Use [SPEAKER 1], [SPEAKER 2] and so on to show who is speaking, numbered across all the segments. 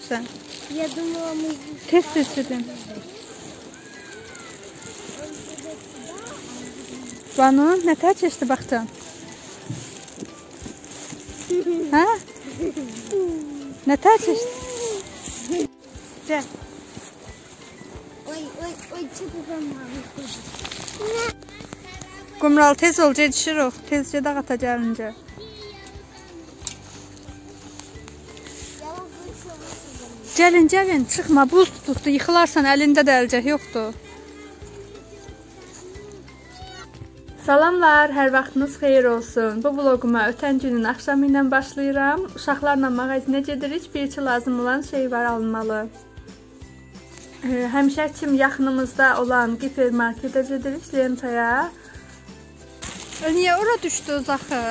[SPEAKER 1] düşmüsən?
[SPEAKER 2] Yadım olmuş.
[SPEAKER 1] Tez-tez silin. Banu, nə tər keçdi baxcan? Hə? Nə tər keçdi? Gəl.
[SPEAKER 2] Oy oy oy çıkıdan mavi.
[SPEAKER 1] Qumral tez ol, gecişirik. Tezcə dağ ata gəlincə. Gəlin, gəlin, çıxma, buz tutubdu, yıxılarsan, əlində də əlcək yoxdur. Salamlar, hər vaxtınız xeyir olsun. Bu vloquma ötən günün axşamı ilə başlayıram. Uşaqlarla mağazinə gedirik, bir iki lazım olan şey var alınmalı. Həmişə kim yaxınımızda olan gipermarketə gedirik, lentaya. Niyə ora düşdünüz axı?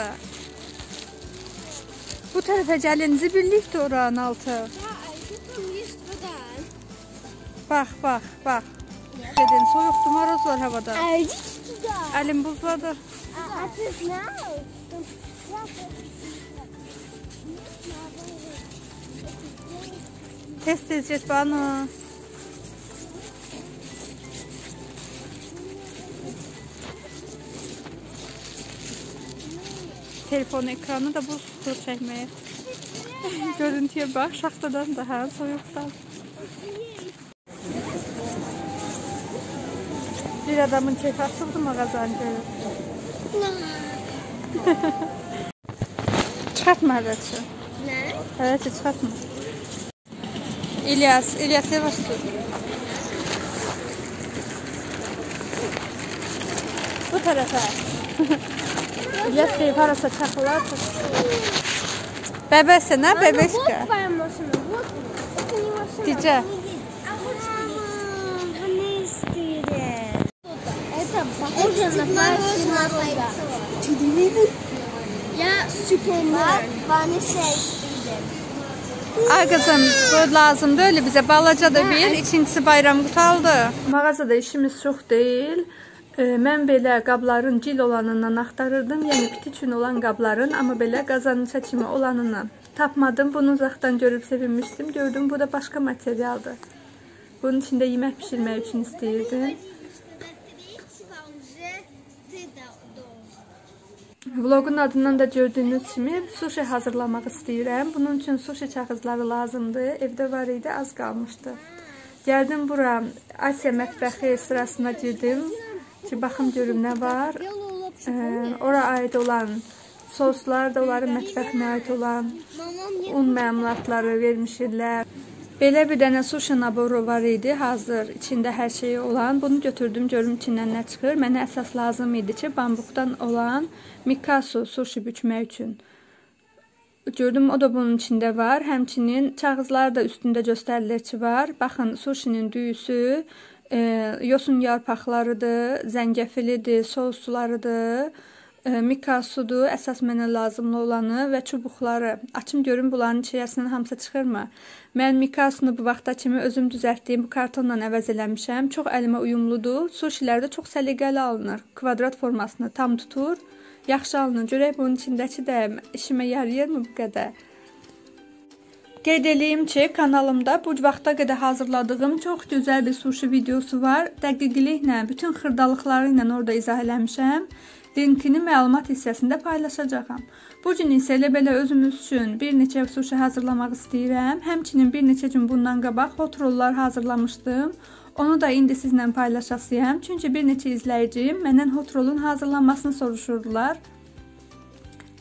[SPEAKER 1] Bu tərəfə gəlin, zibillikdir oranın altı. Bax, bax, bax. Gedin, soyuqdur, moroz var havada.
[SPEAKER 2] Ercik güzel.
[SPEAKER 1] Əlim buzladı.
[SPEAKER 2] Artık ne
[SPEAKER 1] Tez-tez get bana. Telefon ekranı da buz tutur çəkməyə. Görüntüyə bax, şaxtadan daha soyuqdan. Bir adamın çek atıldı mı kazancı? çarpma aracı.
[SPEAKER 2] Ne?
[SPEAKER 1] Aracı çarpma. İlyas, İlyas yavaş. Bu tarafa. İlyas şey parası çakılar. Bebesin ha bebeşka.
[SPEAKER 2] Bot baymasını, bot. Dice. Это похоже на машину. Я Супермен. Bana şey istedim.
[SPEAKER 1] Ay qızım, bu lazımdır. Öyle bizə balaca da bir, ikincisi bayram qutaldı. Mağazada işimiz çox deyil. E, Mən belə qabların cil olanından axtarırdım, yəni piti üçün olan qabların, amma belə qazanın çəkimi olanını tapmadım. Bunu uzaqdan görüb sevinmişdim. Gördüm bu da başqa materialdır. Bunun içində yemək bişirmək üçün istəyirdim. Vloqun adından da gördüyünüz kimi sushi hazırlamaq istəyirəm. Bunun üçün sushi kağızları lazımdır. Evdə var idi, az qalmışdı. Gəldim bura Asiya mətbəxi sırasına girdim ki, baxım görüm nə var. Ee, ora aid olan soslar da onların mətbəxinə aid olan un məmulatları vermişdilər. Belə bir dənə sushi naboru var idi, hazır, içində hər şey olan. Bunu götürdüm, görüm içindən nə çıxır. Mənə əsas lazım idi ki, bambuqdan olan mikasu sushi bükmək üçün. Gördüm, o da bunun içində var. Həmçinin kağızlar da üstündə göstərilir ki, var. Baxın, sushinin düyüsü, e, yosun yarpaqlarıdır, zəngəfilidir, soslarıdır. Mikasudur, əsas mənə lazımlı olanı və çubuqları. Açım görüm bunların içərisindən hamısı çıxırmı? Mən mikasını bu vaxta kimi özüm düzəltdiyim bu kartonla əvəz eləmişəm. Çox əlimə uyumludur. Sushilər də çox səliqəli alınır. Kvadrat formasını tam tutur. Yaxşı alınır. Görək bunun içindəki də işimə yarayırmı bu qədər? Qeyd eləyim ki, kanalımda bu vaxta qədər hazırladığım çox gözəl bir sushi videosu var. Dəqiqliklə, bütün xırdalıqları ilə orada izah eləmişəm. Linkini məlumat hissəsində paylaşacağam. Bu gün isə elə belə özümüz üçün bir neçə sushi hazırlamaq istəyirəm. Həmçinin bir neçə gün bundan qabaq hot rollar hazırlamışdım. Onu da indi sizlə paylaşasıyam. Çünki bir neçə izləyicim məndən hot rolun hazırlanmasını soruşurdular.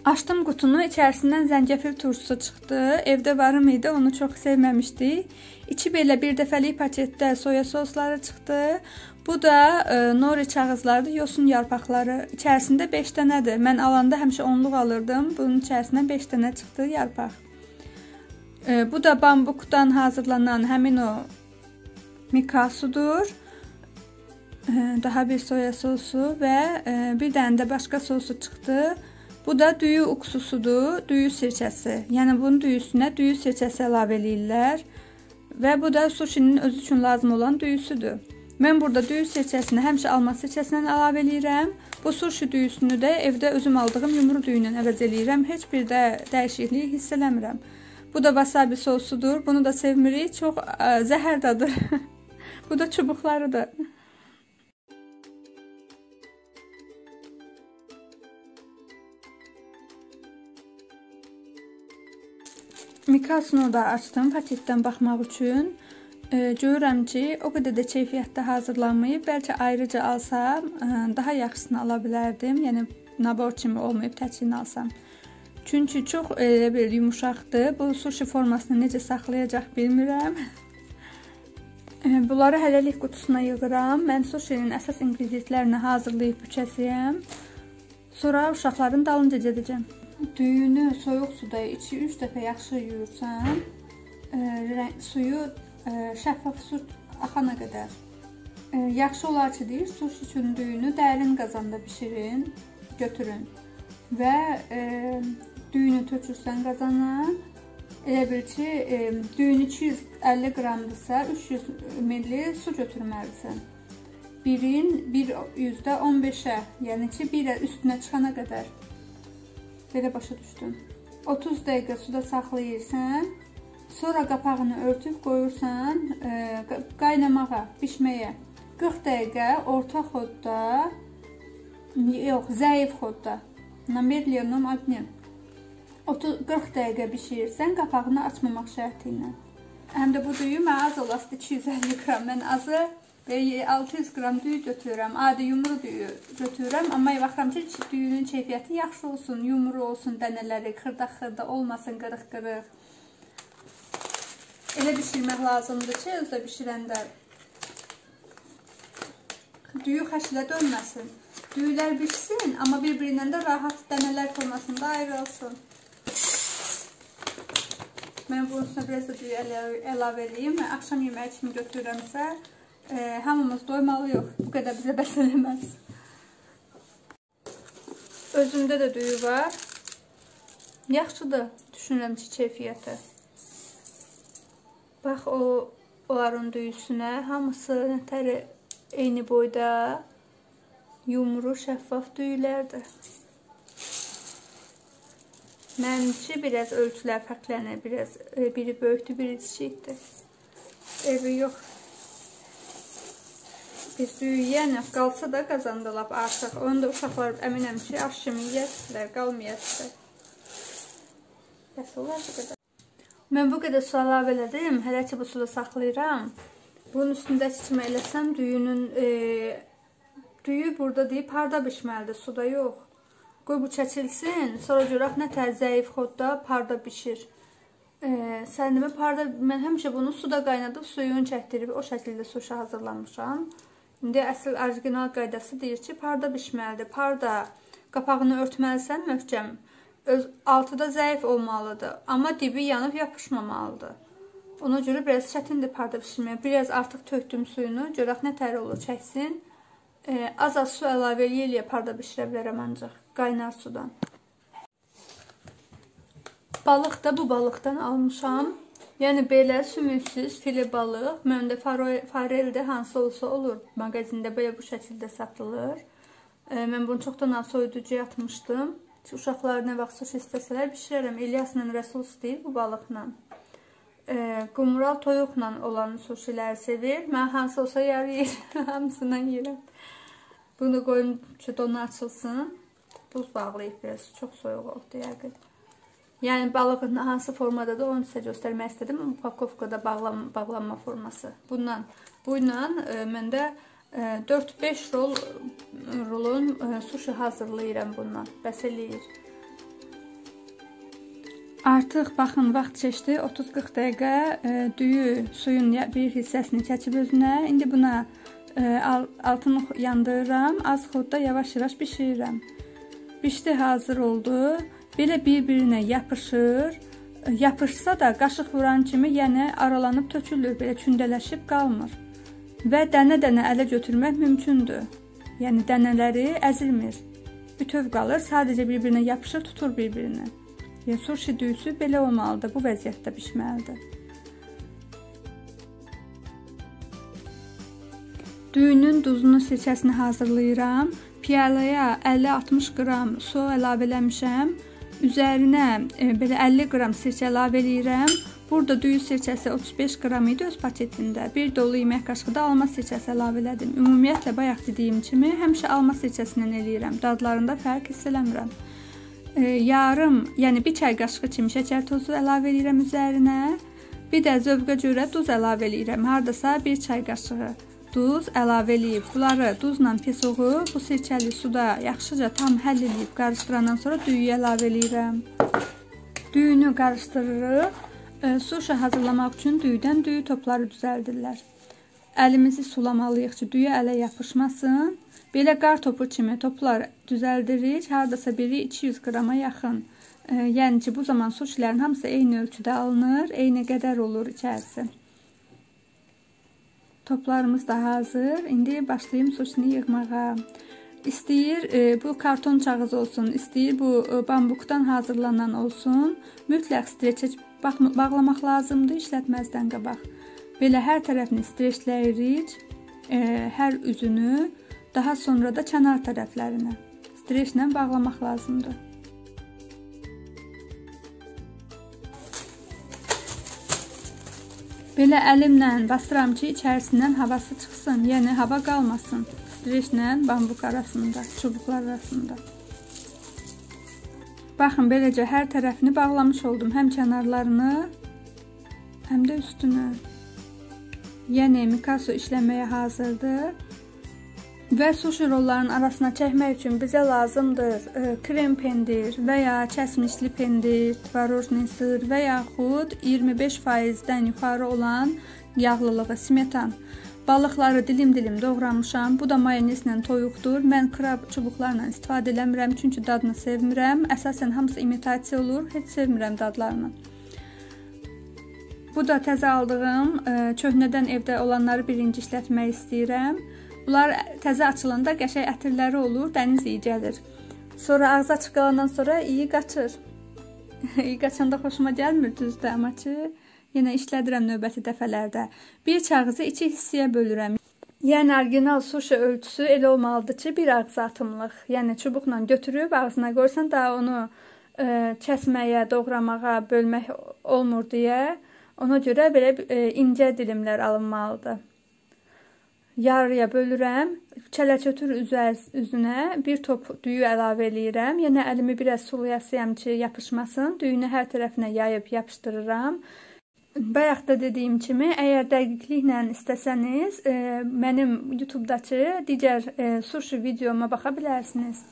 [SPEAKER 1] Açdım qutunu, içərisindən zəncəfil turşusu çıxdı. Evdə varım idi, onu çox sevməmişdik. İçi belə bir dəfəlik paketdə soya sosları çıxdı. Bu da e, nori kağızlardır, yosun yarpaqları. İçərisində 5 dənədir. Mən alanda həmişə onluq alırdım. Bunun içərisindən 5 dənə çıxdı yarpaq. E, bu da bambukdan hazırlanan həmin o mikasudur. E, daha bir soya sosu və e, bir dənə də başqa sosu çıxdı. Bu da düyü uksusudur, düyü sirkəsi. Yəni bunun düyüsünə düyü sirkəsi əlavə eləyirlər və bu da sushinin özü üçün lazım olan düyüsüdür. Mən burada düyü sirkəsini həmişə alma sirkəsindən əlavə eləyirəm. Bu sushi düyüsünü də evdə özüm aldığım yumru düyü ilə əvəz eləyirəm. Heç bir də dəyişiklik hiss eləmirəm. Bu da wasabi sosudur. Bunu da sevmirik. Çox ə, zəhər dadır. Bu da çubuqlarıdır. Mikasını da açdım paketdən baxmaq üçün. E, görürəm ki, o qədər də keyfiyyətli hazırlanmayıb. Bəlkə ayrıca alsam, e, daha yaxşısını ala bilərdim. Yəni nabor kimi olmayıb təchini alsam. Çünki çox elə bir yumşaqdır. Bu sushi formasını necə saxlayacaq bilmirəm. E, bunları hələlik qutusuna yığıram. Mən sushinin əsas ingrediyentlərini hazırlayıb büçəsiyəm. Sonra uşaqların dalınca gedəcəm. Düyünü soyuq suda 2-3 dəfə yaxşı yuyursan, e, suyu e, şəffaf su axana qədər. Yaxşı olar ki, deyir, suş üçün düyünü dərin qazanda bişirin, götürün və e, düyünü tökürsən qazana. Elə bil ki, e, düyün 250 qramdırsa, 300 ml su götürməlisən. Birin 1%15-ə, yəni ki, bir üstünə çıxana qədər Belə başa düşdüm. 30 dəqiqə suda saxlayırsan, sonra qapağını örtüb qoyursan e, qaynamağa, bişməyə. 40 dəqiqə orta xodda, yox, zəif xodda. Namerliyorum adnem. 30 40 dəqiqə bişirirsən qapağını açmamaq şərti ilə. Həm də bu düyü mənə az olası 250 qram. Mən azı 600 qram düyü götürürəm. Adi yumru düyü götürürəm, amma baxıram ki, düyünün keyfiyyəti yaxşı olsun, yumru olsun, dənələri xırda-xırda olmasın, qırıq-qırıq. Elə bişirmək lazımdır ki, özdə bişirəndə düyü xəşlə dönməsin. Düyülər bişsin, amma bir-birindən də rahat dənələr formasında ayrılsın. Mən bunun üstünə biraz da düyü əlavə edeyim. Axşam yeməyi kimi götürürəmsə, e, hamımız doymalıyıq. Bu qədər bizə bəs eləməz. Özündə də düyü var. Yaxşıdır, düşünürəm ki, keyfiyyəti. Bax, o, onların düyüsünə hamısı nətəri eyni boyda yumru, şəffaf düyülərdir. Mənimki biraz ölçülər fərqlənir, biraz e, biri böyükdür, biri kiçikdir. Evi yox. Biz düyüyənə qalsa da qazanda lap artıq. Onu da uşaqlar əminəm ki, aş kimi yeyəsizlər, qalmayəsizlər. Bəs olar bu qədər. Mən bu qədər su əlavə elədim. Hələ ki bu suda saxlayıram. Bunun üstündəki kimi eləsəm düyünün e, düyü burada deyib harda bişməlidir, suda yox. Qoy bu çəkilsin, sonra görək nə tər zəif xodda parda bişir. E, səndimi parda mən həmişə bunu suda qaynadıb suyunu çəkdirib o şəkildə suşa hazırlamışam. İndi əsl orijinal qaydası deyir ki, parda bişməlidir. Parda qapağını örtməlisən möhkəm. Öz altıda zəif olmalıdır, amma dibi yanıb yapışmamalıdır. Ona görə biraz çətindir parda bişirmək. Biraz artıq tökdüm suyunu, görək nə tər olur, çəksin. E, az-az su əlavə eləyə parda bişirə bilərəm ancaq qaynar sudan. Balıq da bu balıqdan almışam. Yəni belə sümüksüz file balıq, məndə fareldə hansı olsa olur. Mağazində belə bu şəkildə satılır. E, mən bunu çoxdan soyuducuya atmışdım. Uşaqlar nə vaxt suş istəsələr bişirərəm. İlyasla Rəsul istəyir bu balıqla. E, qumral toyuqla olan suşilər sevir. Mən hansı olsa yarı yer, hamısından yeyirəm. Bunu qoyum ki, donu açılsın. Buz bağlayıb biraz, çox soyuq oldu yəqin. Yəni balığın hansı formadadır onu sizə göstərmək istədim. Upakovkada bağlam bağlanma forması. Bundan bu ilə e, məndə 4-5 rol rolun e, sushi hazırlayıram bundan. Bəs eləyir. Artıq baxın vaxt keçdi. 30-40 dəqiqə e, düyü suyun bir hissəsini çəkib özünə. İndi buna e, altını yandırıram. Az xodda yavaş-yavaş bişirirəm. Bişdi, hazır oldu belə bir-birinə yapışır. Yapışsa da qaşıq vuran kimi yəni aralanıb tökülür, belə kündələşib qalmır. Və dənə-dənə ələ götürmək mümkündür. Yəni dənələri əzilmir. Bütöv qalır, sadəcə bir-birinə yapışır, tutur bir-birini. Yəni surşi düyüsü belə olmalıdır, bu vəziyyətdə bişməlidir. Düyünün duzunu, sirkəsini hazırlayıram. Piyalaya 50-60 qram su əlavə eləmişəm. üzərinə e, belə 50 qram sirkə əlavə eləyirəm. Burada düyü sirkəsi 35 qram idi öz paketində. Bir dolu yemək qaşığı da alma sirkəsi əlavə elədim. Ümumiyyətlə bayaq dediyim kimi həmişə alma sirkəsindən eləyirəm. Dadlarında fərq hiss eləmirəm. E, yarım, yəni 1 çay qaşığı kimi şəkər tozu əlavə eləyirəm üzərinə. Bir də zövqə görə duz əlavə eləyirəm. Hardasa 1 çay qaşığı duz əlavə eləyib bunları duzla pesoğu bu sirkəli suda yaxşıca tam həll edib qarışdırandan sonra düyü əlavə eləyirəm. Düyünü qarışdırırıq. Suşa hazırlamaq üçün düyüdən düyü topları düzəldirlər. Əlimizi sulamalıyıq ki, düyü ələ yapışmasın. Belə qar topu kimi toplar düzəldirik. Hardasa biri 200 qrama yaxın. E, yəni ki, bu zaman suşilərin hamısı eyni ölçüdə alınır, eyni qədər olur içərisi. Toplarımız da hazır. İndi başlayım suşini yığmağa. İstəyir e, bu karton kağız olsun, istəyir bu e, bambukdan hazırlanan olsun. Mütləq streçə bağlamaq lazımdır işlətməzdən qabaq. Belə hər tərəfini streçləyirik, e, hər üzünü, daha sonra da kənar tərəflərini streçlə bağlamaq lazımdır. Belə əlimlə basıram ki, içərisindən havası çıxsın, yəni hava qalmasın streçlə bambuk arasında, çubuqlar arasında. Baxın, beləcə hər tərəfini bağlamış oldum. Həm kənarlarını, həm də üstünü. Yəni Mikaso işləməyə hazırdır. Və sushi rollarının arasına çəkmək üçün bizə lazımdır e, krem pendir və ya kəsmişli pendir, tvorojni sır və yaxud 25%-dən yuxarı olan yağlılığı smetan. Balıqları dilim-dilim doğramışam. Bu da mayonezlə toyuqdur. Mən krab çubuqlarla istifadə eləmirəm, çünki dadını sevmirəm. Əsasən hamısı imitasiya olur. Heç sevmirəm dadlarını. Bu da təzə aldığım e, köhnədən evdə olanları birinci işlətmək istəyirəm. Bunlar təzə açılanda qəşəng ətirləri olur, dəniz iyi gəlir. Sonra ağza çıxandan sonra iyi qaçır. iyi qaçanda xoşuma gəlmir düzdür, amma ki Yenə işlədirəm növbəti dəfələrdə. Bir kağızı iki hissəyə bölürəm. Yəni orijinal suşi ölçüsü elə olmalıdır ki, bir ağız atımlıq. Yəni çubuqla götürüb ağzına qoysan da onu e, kəsməyə, doğramağa, bölmək olmur deyə ona görə belə e, incə dilimlər alınmalıdır. Yarıya bölürəm. Kələkötür üzər üzünə bir top düyü əlavə eləyirəm. Yəni əlimi biraz sulayasıyam ki, yapışmasın. Düyünü hər tərəfinə yayıb yapışdırıram. Bayaq da dediyim kimi, əgər dəqiqliklə istəsəniz, e, mənim YouTube-dakı digər e, sushi videoma baxa bilərsiniz.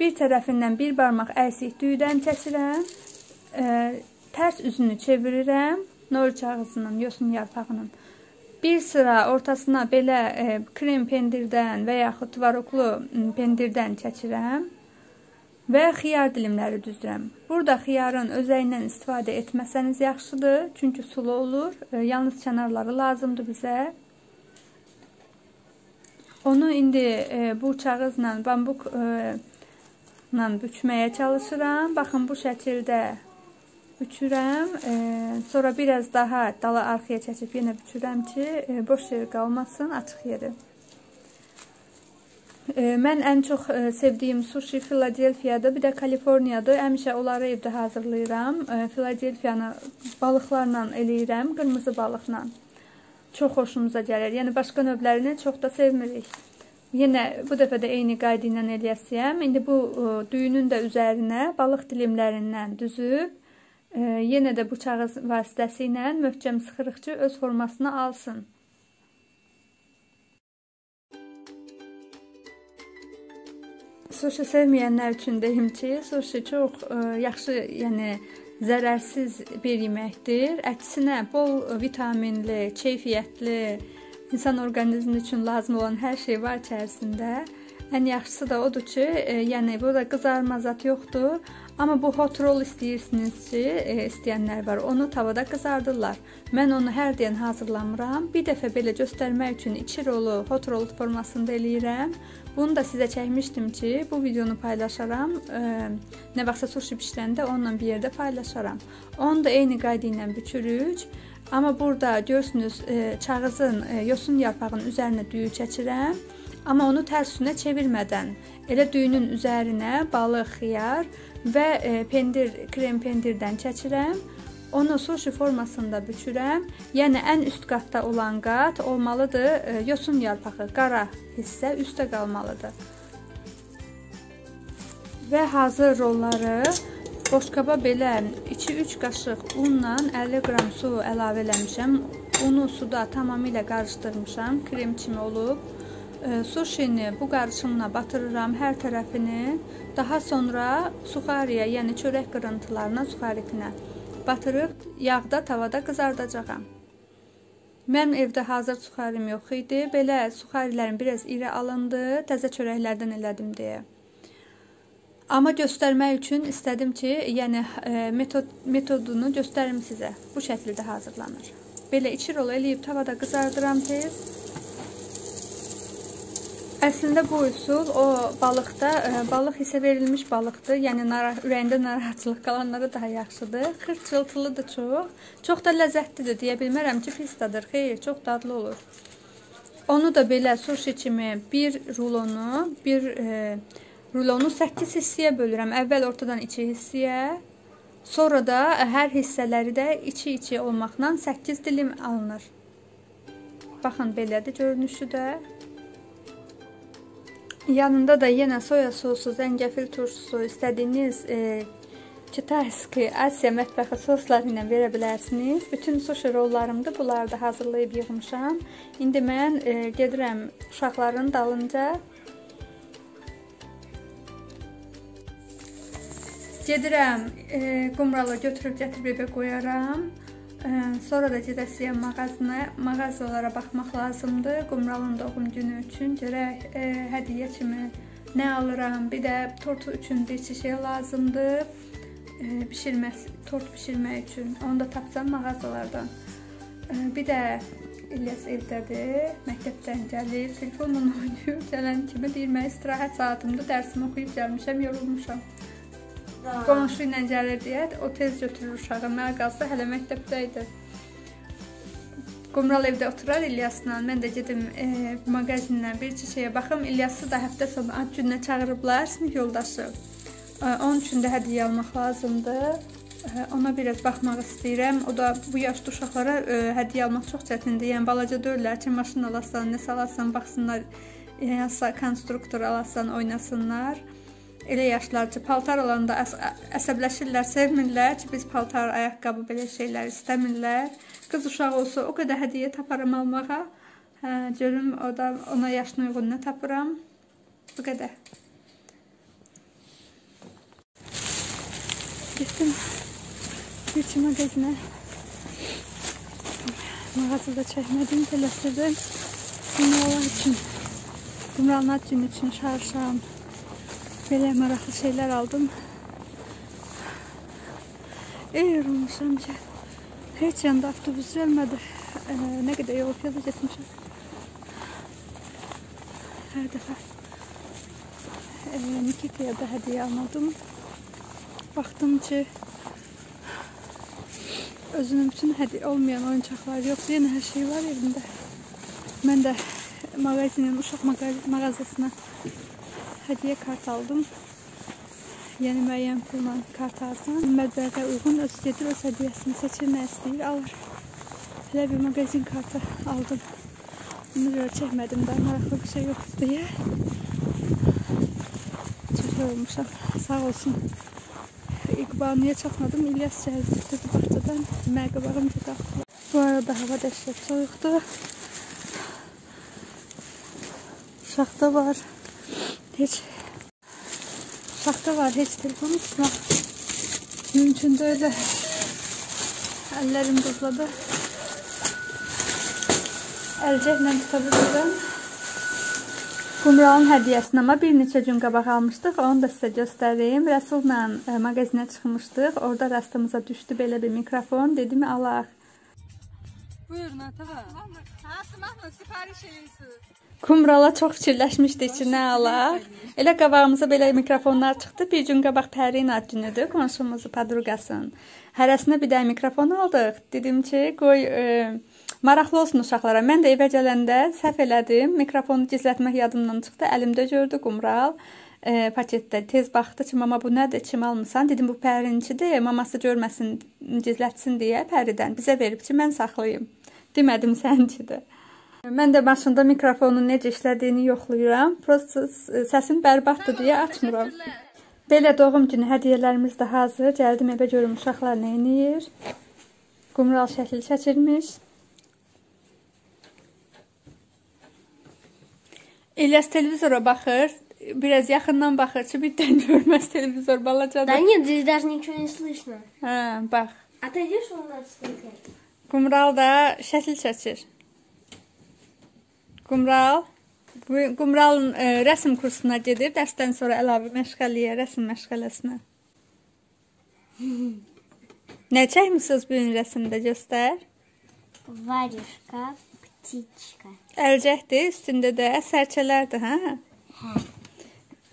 [SPEAKER 1] Bir tərəfindən bir barmaq əysik düyüdən keçirəm, e, tərs üzünü çevirirəm, nor kağızının, yosun yarpağının. Bir sıra ortasına belə e, krem pendirdən və yaxud tvaroklu pendirdən keçirəm və xiyar dilimləri düzürəm. Burada xiyarın özəyindən istifadə etməsəniz yaxşıdır, çünki sulu olur. E, yalnız kənarları lazımdır bizə. Onu indi e, bu kağızla, bambuk e, bükməyə çalışıram. Baxın bu şəkildə bükürəm. Sonra biraz daha dala arxaya çəkib yenə bükürəm ki, boş yer qalmasın, açıq yeri. Mən ən çox sevdiyim sushi Filadelfiyadır, bir də Kaliforniyadır. Həmişə onları evdə hazırlayıram. Filadelfiyanı balıqlarla eləyirəm, qırmızı balıqla. Çox xoşumuza gəlir. Yəni başqa növlərini çox da sevmirik. Yenə bu dəfə də eyni qayda ilə eləyəsiyəm. İndi bu düyünün də üzərinə balıq dilimlərindən düzüb, yenə də bıçağı vasitəsilə möhkəm sıxırıq ki, öz formasını alsın. Sushi sevməyənlər üçün deyim ki, sushi çox ə, e, yaxşı, yəni zərərsiz bir yeməkdir. Əksinə bol vitaminli, keyfiyyətli, insan orqanizmi üçün lazım olan hər şey var içərisində. Ən yaxşısı da odur ki, e, yəni burada qızarma zət yoxdur. Amma bu hot roll istəyirsiniz ki, e, istəyənlər var. Onu tavada qızardırlar. Mən onu hər deyən hazırlamıram. Bir dəfə belə göstərmək üçün 2 rolu hot roll formasında eləyirəm. Bunu da sizə çəkmişdim ki, bu videonu paylaşaram. E, nə vaxtsa sushi bişirəndə onunla bir yerdə paylaşaram. Onu da eyni qayda ilə bükürük. Amma burada görürsünüz, e, kağızın, e, yosun yarpağının üzərinə düyü çəkirəm. Amma onu tərs üstünə çevirmədən elə düyünün üzərinə balıq, xiyar və e, pendir, krem pendirdən çəkirəm. Onu sushi formasında bükürəm. Yəni ən üst qatda olan qat olmalıdır e, yosun yarpağı, qara hissə üstə qalmalıdır. Və hazır rolları boşqaba belə 2-3 qaşıq unla 50 qram su əlavə eləmişəm. Unu suda tamamilə qarışdırmışam. Krem kimi olub. Sushini bu qarışımla batırıram hər tərəfini. Daha sonra suxariyə, yəni çörək qırıntılarına, suxaritinə batırıb yağda tavada qızardacağam. Mənim evdə hazır suxarim yox idi. Belə suxarilərim biraz iri alındı, təzə çörəklərdən elədim deyə. Amma göstərmək üçün istədim ki, yəni e, metod metodunu göstərim sizə. Bu şəkildə hazırlanır. Belə 2 rol eləyib tavada qızardıram tez. Əslində bu üsul o balıqda ə, e, balıq hissə verilmiş balıqdır. Yəni narah ürəyində narahatlıq qalanlara daha yaxşıdır. Xırçıltılıdır çox. Çox da ləzzətlidir. Deyə bilmərəm ki, pis dadır. Xeyr, çox dadlı olur. Onu da belə sushi kimi bir rulonu, bir e, rulonu 8 hissəyə bölürəm. Əvvəl ortadan 2 hissəyə, sonra da hər hissələri də 2-2 olmaqla 8 dilim alınır. Baxın belədir görünüşü də. Yanında da yenə soya sosu, zəncəfil turşusu, istədiyiniz e, kitayski, Asiya mətbəxi sosları ilə verə bilərsiniz. Bütün sushi rollarımda bunları da hazırlayıb yığmışam. İndi mən e, gedirəm uşaqların dalınca. Gedirəm e, qumralı götürüb gətirib evə qoyaram. Sonra da gedəsiyəm mağazına, mağazalara baxmaq lazımdır. Qumralın doğum günü üçün görək e, hədiyyə kimi nə alıram. Bir də tortu üçün bir şey lazımdır. E, bişirmək, tort bişirmək üçün. Onu da tapsam mağazalardan. E, bir də İlyas evdədir. Məktəbdən gəlir, telefonla oynayır. Gələn kimi deyir, mən istirahət saatımda dərsimi oxuyub gəlmişəm, yorulmuşam. Qonşu ilə gəlir deyə o tez götürür uşağı. Mənə qalsa hələ məktəbdə idi. Qumral evdə oturar İlyasla. Mən də gedim e, mağazindən bir şeyə baxım. İlyası da həftə sonu ad gününə çağırıblar, sinif yoldaşı. E, onun üçün də hədiyyə almaq lazımdır. E, ona biraz baxmaq istəyirəm. O da bu yaşda uşaqlara e, hədiyyə almaq çox çətindir. Yəni balaca deyirlər ki, maşın alasan, nə salasan, baxsınlar, e, konstruktor alasan, oynasınlar. Elə yaşlarca paltar olanda əs əsəbləşirlər, sevmirlər ki, biz paltar, ayaqqabı belə şeylər istəmirlər. Qız uşağı olsa o qədər hədiyyə taparam almağa. Hə, görüm o da ona yaşına uyğun nə tapıram. Bu qədər. Getdim Gülçü mağazinə. Mağazada çəkmədim, tələsdirdim. Bunu Allah üçün, Qumralın ad günü üçün şarşam. Belə maraqlı şeylər aldım. Eğer olmuşam ki, heç yanda avtobus gəlmədi. E, nə qədər yol piyada getmişəm. Hər dəfə e, Nikitaya da hədiyyə almadım. Baxdım ki, özünün bütün hədiyyə olmayan oyuncaqlar yoxdur. Yenə hər şey var evində. Mən də mağazinin, uşaq mağazasına hediye kart aldım. Yəni müəyyən pulla kart alsan, məbləğə uyğun öz gedir, öz hədiyyəsini seçir, nə istəyir, alır. Elə bir mağazin kartı aldım. Bunu görə çəkmədim də, maraqlı bir şey yoxdur deyə. Çox yorulmuşam, sağ olsun. İqbaniyə çatmadım, İlyas gəldi, dedi bağçadan, demək qabağımca qalxdı. Bu arada hava dəhşət soyuqdur. Şaxta var. Hiç şahta var hiç telefonu tutmak mümkün değil. Ellerim buzladı. Əlcəklə tuta bilirəm. Qumralın hədiyyəsini amma bir neçə gün qabaq almışdıq. Onu da sizə göstəreyim. Rəsulla e, mağazinə çıxmışdıq. Orada rastımıza düşdü belə bir mikrofon. Dedim alaq. Buyurun Atağa. Ha, sınaqla sifariş edirsiniz. Kumrala çox fikirləşmişdik ki, nə alaq. Elə qabağımıza belə mikrofonlar çıxdı. Bir gün qabaq Pərin ad günüdür, qonşumuzu, padruqasının. Hərəsinə bir dənə mikrofon aldıq. Dedim ki, qoy e, Maraqlı olsun uşaqlara. Mən də evə gələndə səhv elədim. Mikrofonu gizlətmək yadımdan çıxdı. Əlimdə gördü Qumral. E, paketdə tez baxdı ki, mama bu nədir? Kim almısan? Dedim bu Pərinçidir. Maması görməsin, gizlətsin deyə Pəridən bizə verib ki, mən saxlayım. Demədim sənkidir. Mən də maşında mikrofonun necə işlədiyini yoxlayıram. Prosta səsim bərbaddır deyə açmıram. Belə doğum günü hədiyyələrimiz də hazır. Gəldim evə görüm uşaqlar nə edir. Qumral şəkil çəkilmiş. İlyas televizora baxır Biraz yaxından baxır ki, birdən görməz televizor balacadır.
[SPEAKER 2] Да нет, здесь даже ничего не слышно.
[SPEAKER 1] Hə, bax.
[SPEAKER 2] Отойдешь у нас сколько?
[SPEAKER 1] Qumral da şəkil çəkir. Qumral bu Qumralın e, rəsm kursuna gedir. Dərsdən sonra əlavə məşğələyə, rəsm məşğələsinə. Nə çəkmisiniz bu gün rəsmdə göstər?
[SPEAKER 2] Варежка, птичка.
[SPEAKER 1] Əlcəkdir, üstündə də sərçələrdir, hə?
[SPEAKER 2] Hə.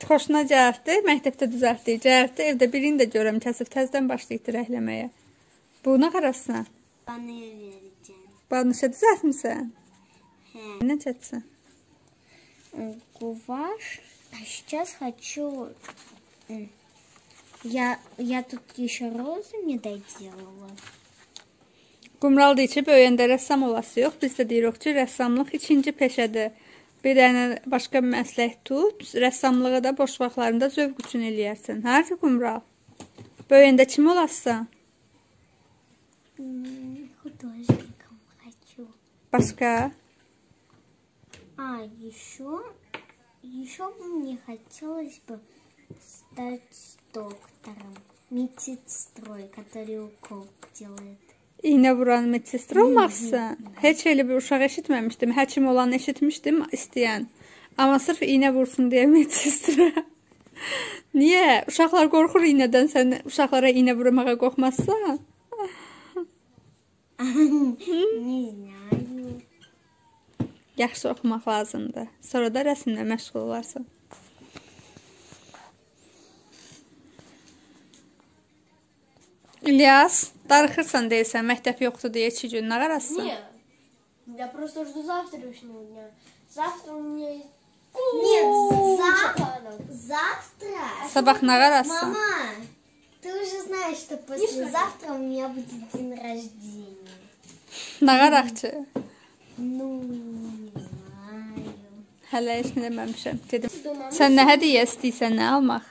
[SPEAKER 1] Xoşuna gəldi, məktəbdə düzəltdik, gəldi, evdə birini də görəm kəsib təzədən başlayıb dirəkləməyə. Bu nə qarasına?
[SPEAKER 2] Bana vereceğim.
[SPEAKER 1] Banışa düzəltmisən?
[SPEAKER 2] Хе.
[SPEAKER 1] Nə çəksən?
[SPEAKER 2] Гуашь. А сейчас хочу... м, Я, я тут еще розы не доделала.
[SPEAKER 1] Qumral deyir ki, böyüyəndə rəssam olası yox. Biz də deyirik ki, rəssamlıq ikinci peşədir. Bir dənə başqa bir məslək tut, rəssamlığı da boş vaxtlarında zövq üçün eləyərsən. Hə, Qumral? Böyüyəndə kim olasan?
[SPEAKER 2] М, Художником хочу.
[SPEAKER 1] Başqa?
[SPEAKER 2] А, еще... Еще бы мне хотелось бы стать доктором. Медсестрой, который укол делает.
[SPEAKER 1] iynə vuran medsestra olmazsan. Heç elə bir uşaq eşitməmişdim. Həkim olanı eşitmişdim, istəyən. Amma sırf iynə vursun deyə medsestra. Niyə? Uşaqlar qorxur iynədən. Sən uşaqlara iynə vurmağa qorxmazsan? Yaxşı oxumaq lazımdır. Sonra da rəsmlə məşğul olarsan. İlyas, darıxırsan deyirsən, məktəb yoxdur deyə 2 gün nə qarasın?
[SPEAKER 3] Нет, я просто жду завтрашнего дня. Завтра у меня есть
[SPEAKER 2] Нет,
[SPEAKER 3] куча
[SPEAKER 2] завтра.
[SPEAKER 3] планов.
[SPEAKER 2] Завтра?
[SPEAKER 1] Sabah nə qarasın?
[SPEAKER 2] Мама, ты уже знаешь, что послезавтра у меня будет день rождения.
[SPEAKER 1] Nə qaraq ki?
[SPEAKER 2] Ну, не знаю.
[SPEAKER 1] Hələ heç nə deməmişəm. Dedim.
[SPEAKER 3] Дома.
[SPEAKER 1] Sən nə hədiyyə istəyirsən, nə almaq?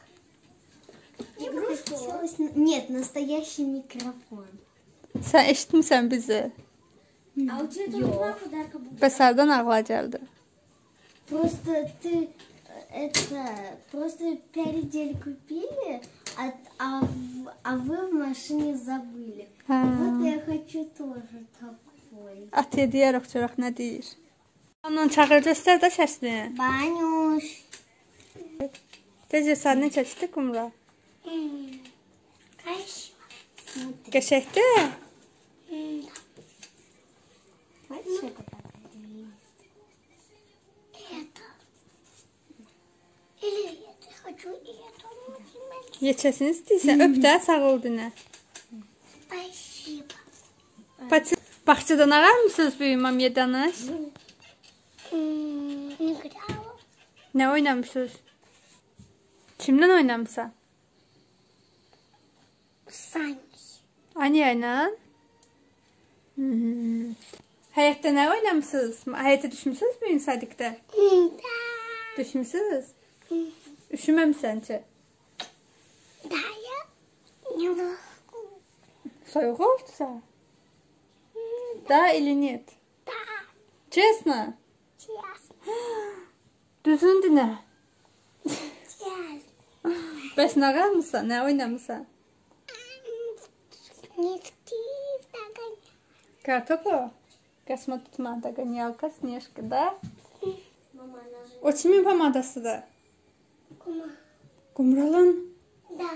[SPEAKER 2] Мне бы хотелось... Нет, настоящий микрофон.
[SPEAKER 1] Sən eşitmisən bizi?
[SPEAKER 3] А у тебя там два подарка будет.
[SPEAKER 1] Bəs hardan ağla gəldi?
[SPEAKER 2] Просто ты э, это просто пять недель купили, а, а, в- а вы в машине забыли.
[SPEAKER 1] Hə.
[SPEAKER 2] Вот я хочу тоже такой.
[SPEAKER 1] At yediyərək çörək nə deyir? Ondan çağır göstər də səslini.
[SPEAKER 2] Банюш.
[SPEAKER 1] Tezcə sən nə çəkdi
[SPEAKER 2] Geschäfte?
[SPEAKER 1] Yetəsini istəyirsən, öp də sağ ol dinə. Bağçadan arar mısınız büyük
[SPEAKER 2] mamiyə danış?
[SPEAKER 1] Nə oynamışsınız? Kimdən oynamışsan?
[SPEAKER 2] Санки.
[SPEAKER 1] Aniya ilə? Hmm. Həyətdə nə oynamısınız? Həyətə düşmüsünüz bu gün sadiqdə?
[SPEAKER 2] Да.
[SPEAKER 1] Düşmüsünüz? Üşüməmisən ki?
[SPEAKER 2] Да, я немного.
[SPEAKER 1] Soyuq oldusa? Da или нет?
[SPEAKER 2] Да.
[SPEAKER 1] Честно?
[SPEAKER 2] Честно.
[SPEAKER 1] Düzün dinə.
[SPEAKER 2] Честно.
[SPEAKER 1] Bəs nə qalmısan? Nə oynamısan?
[SPEAKER 2] Снежки
[SPEAKER 1] догонял. Катоко? Космотма
[SPEAKER 3] догонялка, снежка, да?
[SPEAKER 1] O kimin pomadası
[SPEAKER 2] da?
[SPEAKER 1] Kuma.
[SPEAKER 2] Kumralın? Da.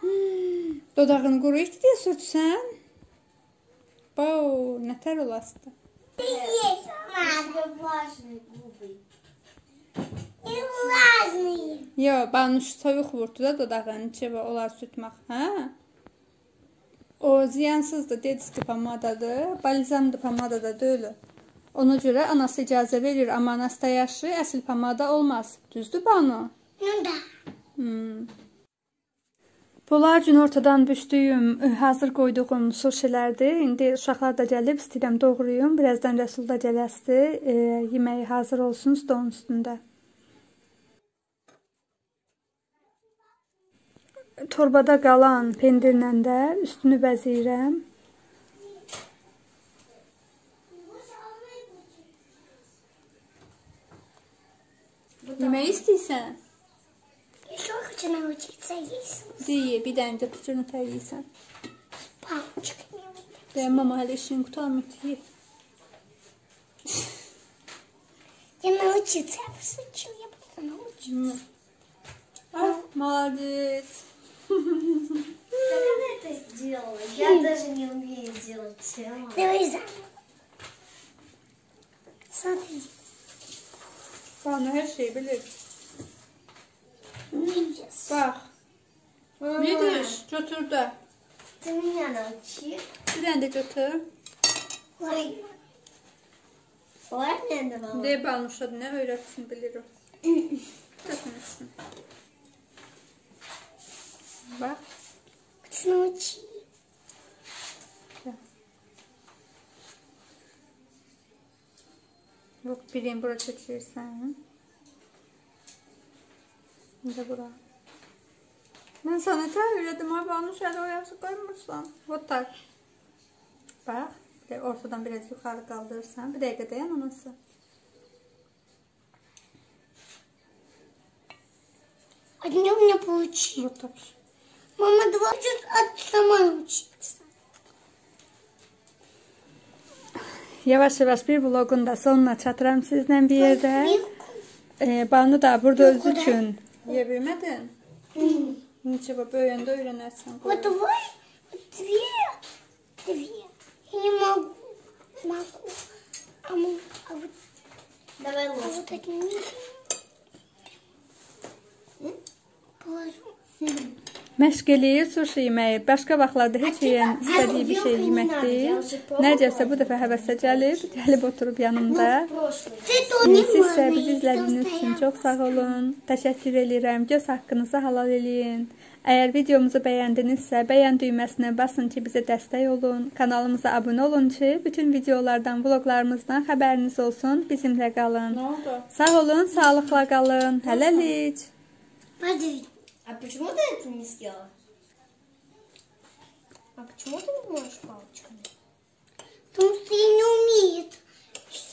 [SPEAKER 2] Hmm.
[SPEAKER 1] Dodağını quruyuqdu deyə sürtsən? Bau, nətər olasdı?
[SPEAKER 3] Deyil,
[SPEAKER 2] И влажные.
[SPEAKER 1] Yo, banuş soyuq vurdu da dodağın içi və olar sürtmək, hə? O ziyansızdır, dediski pomadadır, balzamdır, pomada da deyil. Ona görə anası icazə verir, amma nastayaşı əsl pomada olmaz. Düzdür Banu?
[SPEAKER 2] Ну да.
[SPEAKER 1] Hmm. Bunlar gün ortadan düşdüyüm, e, hazır qoyduğum suşilərdir. İndi uşaqlar da gəlib, istəyirəm doğrayım. Birazdan Rəsul da gələsdi. E, yeməyi hazır olsun stolun üstündə. Torbada qalan pendirlə də üstünü bəzəyirəm. Yemək istəyirsən?
[SPEAKER 2] Еще хочу научиться есть
[SPEAKER 1] Deyə, bir dənə də puçunu tərləyirsən.
[SPEAKER 2] палочками.
[SPEAKER 1] Deyə, mama hələ işin qutarmır deyə.
[SPEAKER 2] Я научиться, я посучу, я просто научу.
[SPEAKER 1] Ah, молодец.
[SPEAKER 3] Şey ne
[SPEAKER 2] o yüzden. Sadece.
[SPEAKER 1] Bana her şeyi bilir. Yiyeceğiz.
[SPEAKER 3] Bak.
[SPEAKER 1] Yediş götür de.
[SPEAKER 3] Senin yanına açayım.
[SPEAKER 1] Bir de götür.
[SPEAKER 2] Vay.
[SPEAKER 3] Vay nerede baba?
[SPEAKER 1] Deyip almış adı ne öğretsin bilirim. Götürmesin. Bak.
[SPEAKER 2] Kutusunu açayım.
[SPEAKER 1] yox, birini bura çəkirsən. Bir də bura. Mən sənə tə öyrədim, ay balmış hələ o yaxşı qoymursan. Вот так. Bax, bir də ortadan biraz yuxarı qaldırırsan. Bir dəqiqə dayan anası.
[SPEAKER 2] Одни у меня получилось.
[SPEAKER 1] Вот так.
[SPEAKER 2] Мама, давай сейчас от сама научиться.
[SPEAKER 1] Yavaş-yavaş bir vlogun da sonuna çatıram sizlə bir yerdə. E, Banu da burada özü üçün yeyə bilmədin. Necə bu böyüyəndə öyrənərsən.
[SPEAKER 2] Вот давай вот две. Две. Я не могу. Могу. А, мы, а вот,
[SPEAKER 3] Давай
[SPEAKER 2] а
[SPEAKER 3] ложку.
[SPEAKER 2] вот одни. М? Положу.
[SPEAKER 1] Məşq eləyir, suşi yeməyi. Başqa vaxtlarda heç yeyən istədiyi bir şey yemək deyil. Nəcəsə bu dəfə həvəsə gəlib, gəlib oturub yanımda. Siz
[SPEAKER 2] isə
[SPEAKER 1] bizi izlədiyiniz üçün çox sağ olun. Təşəkkür edirəm. Göz haqqınızı halal eləyin. Əgər videomuzu bəyəndinizsə, bəyən düyməsinə basın ki, bizə dəstək olun. Kanalımıza abunə olun ki, bütün videolardan, vloqlarımızdan xəbəriniz olsun. Bizimlə qalın. Sağ olun, sağlıqla qalın. Hələlik.
[SPEAKER 2] Hadi.
[SPEAKER 3] А почему ты это не сделала? А почему ты не можешь палочками?
[SPEAKER 2] Потому что я не умею.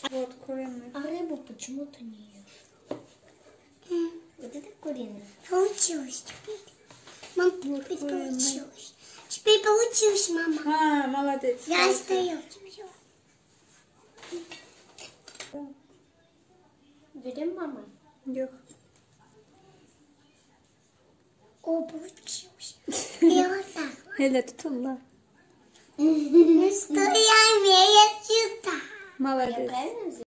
[SPEAKER 1] Вот, куриный.
[SPEAKER 3] А рыбу почему ты не ешь?
[SPEAKER 2] М,
[SPEAKER 3] Вот это куриная.
[SPEAKER 2] Получилось теперь. Мам, теперь получилось. Теперь получилось, мама.
[SPEAKER 1] Ha, молодец.
[SPEAKER 2] Я остаюсь.
[SPEAKER 3] Берем мама.
[SPEAKER 1] Yox.
[SPEAKER 2] О, получилось. Я вот так.
[SPEAKER 1] Elə tuturlar.
[SPEAKER 2] Ну что я умею читать.
[SPEAKER 3] Я
[SPEAKER 1] Молодец.
[SPEAKER 3] правильно сделала?